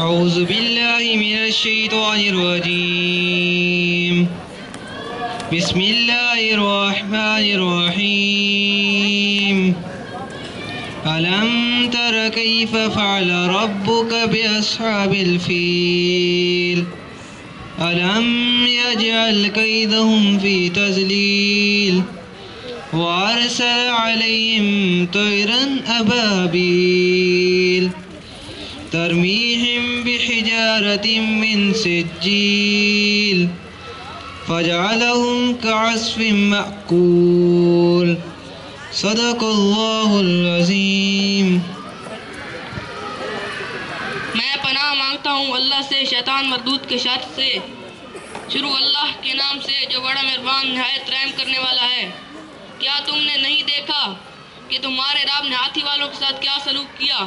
أعوذ بالله من الشيطان الرجيم. بسم الله الرحمن الرحيم. ألم تر كيف فعل ربك بأصحاب الفيل؟ ألم يجعل كيدهم في تذليل؟ وأرسل عليهم طيرا أبابيل. ترميهم بحجارة من سجيل فجعلهم كعصف مأكول. صدق الله العظيم. میں پناہ مانگتا ہوں اللہ سے، شیطان مردود کے شر سے۔ شروع اللہ کے نام سے، جو بڑا مہربان نہایت رحم کرنے والا ہے۔ کیا تم نے نہیں دیکھا کہ تمہارے رب نے ہاتھی والوں کے ساتھ کیا سلوک کیا؟